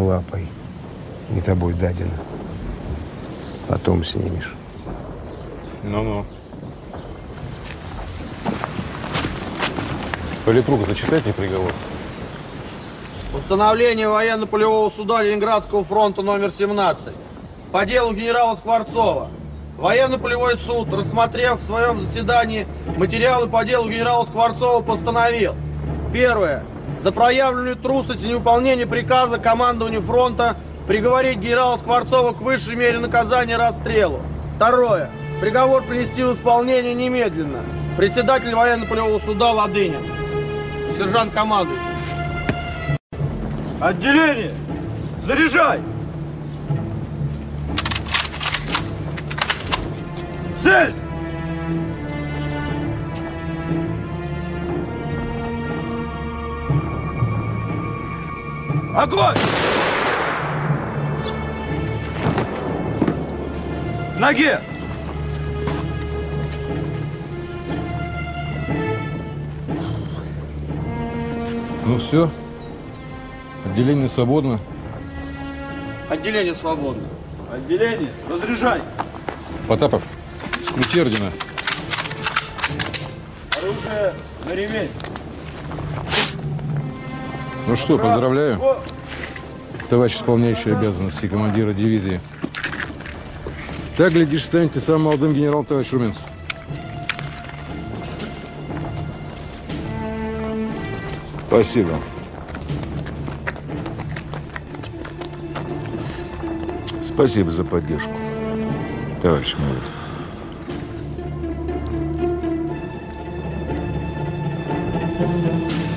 лапой не тобой дадено. Потом снимешь. Ну-ну. Политрук, зачитать мне приговор. Установление военно-полевого суда Ленинградского фронта номер 17. По делу генерала Скворцова. Военно-полевой суд, рассмотрев в своем заседании материалы по делу генерала Скворцова, постановил. Первое. За проявленную трусость и невыполнение приказа командованию фронта приговорить генерала Скворцова к высшей мере наказания расстрелу. Второе. Приговор принести в исполнение немедленно. Председатель военно-полевого суда Ладынин. Сержант командует. Отделение! Заряжай! Цель! Огонь! Ноге! Ну все. Отделение свободно. Отделение свободно. Отделение, разряжай! Потапов, скрути ордена. Оружие на ремень. Ну что, поздравляю, товарищ исполняющий обязанности командира дивизии. Так, глядишь, станете самым молодым генералом, товарищ Румянцев. Спасибо. Спасибо за поддержку, товарищ Молотов. Отделение!